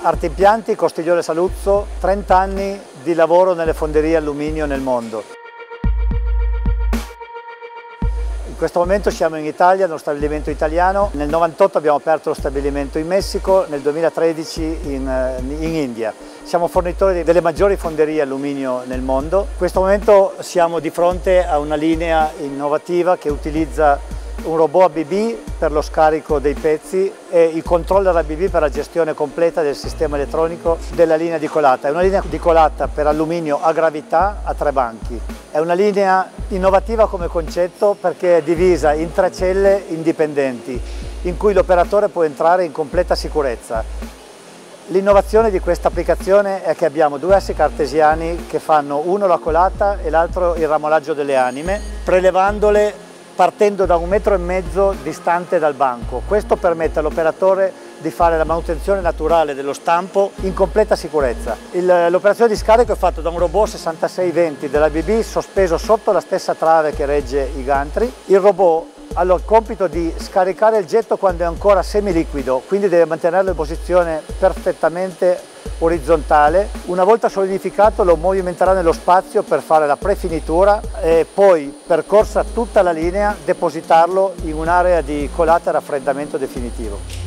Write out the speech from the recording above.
Artimpianti Costigliole Saluzzo, 30 anni di lavoro nelle fonderie alluminio nel mondo. In questo momento siamo in Italia, nello stabilimento italiano. Nel 98 abbiamo aperto lo stabilimento in Messico, nel 2013 in, eh, in India. Siamo fornitori delle maggiori fonderie alluminio nel mondo. In questo momento siamo di fronte a una linea innovativa che utilizza un robot ABB per lo scarico dei pezzi e il controller ABB per la gestione completa del sistema elettronico della linea di colata. È una linea di colata per alluminio a gravità a tre banchi. È una linea innovativa come concetto perché è divisa in tre celle indipendenti in cui l'operatore può entrare in completa sicurezza. L'innovazione di questa applicazione è che abbiamo due assi cartesiani che fanno uno la colata e l'altro il ramolaggio delle anime, prelevandole partendo da un metro e mezzo distante dal banco. Questo permette all'operatore di fare la manutenzione naturale dello stampo in completa sicurezza. L'operazione di scarico è fatta da un robot 6620 della BB sospeso sotto la stessa trave che regge i gantri. Il robot ha il compito di scaricare il getto quando è ancora semiliquido, quindi deve mantenerlo in posizione perfettamente orizzontale. Una volta solidificato lo movimenterà nello spazio per fare la prefinitura e poi percorsa tutta la linea depositarlo in un'area di colata e raffreddamento definitivo.